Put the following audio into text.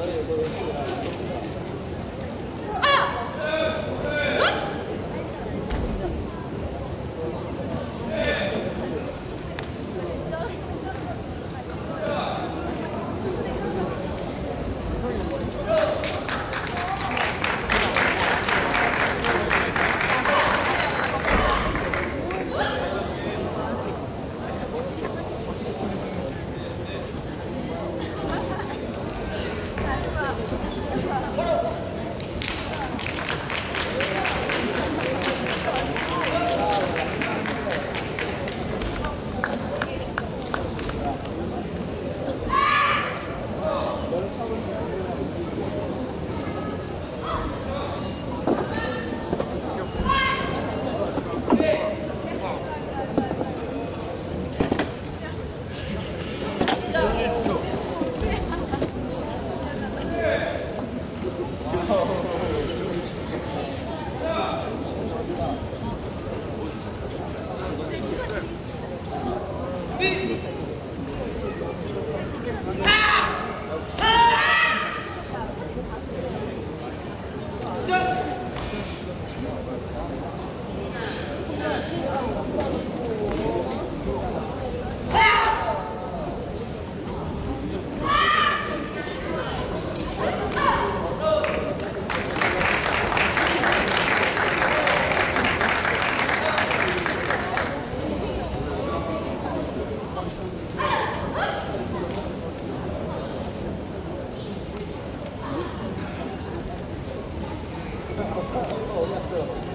すごい。Speed. おやつ